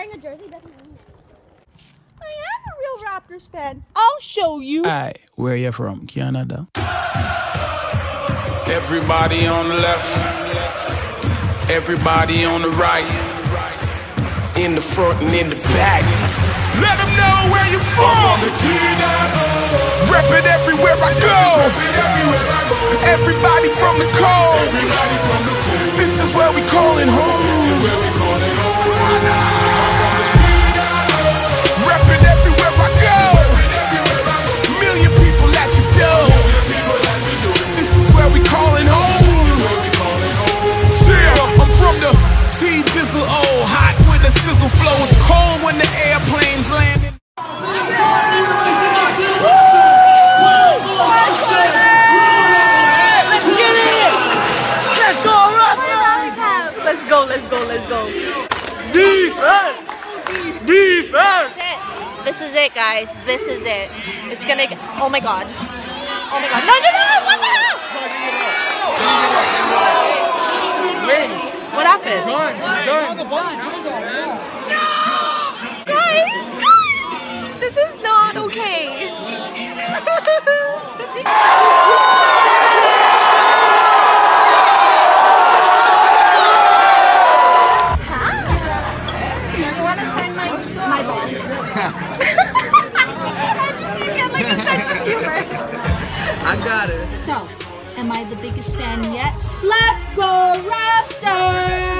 wearing a jersey doesn't mean I am a real Raptors fan. I'll show you. Hi, where you from? Canada. Everybody on the left, everybody on the right, in the front and in the back. Let them know where you from. Go, let's go, let's go. Defense. Defense. This is it, guys. This is it. It's gonna. Get, oh my god. Oh my god. No, no, no! What the hell? What happened? Guys, guys, this is not okay. I just you have like a sense of humor. I got it. So, am I the biggest fan yet? Let's go Raptors!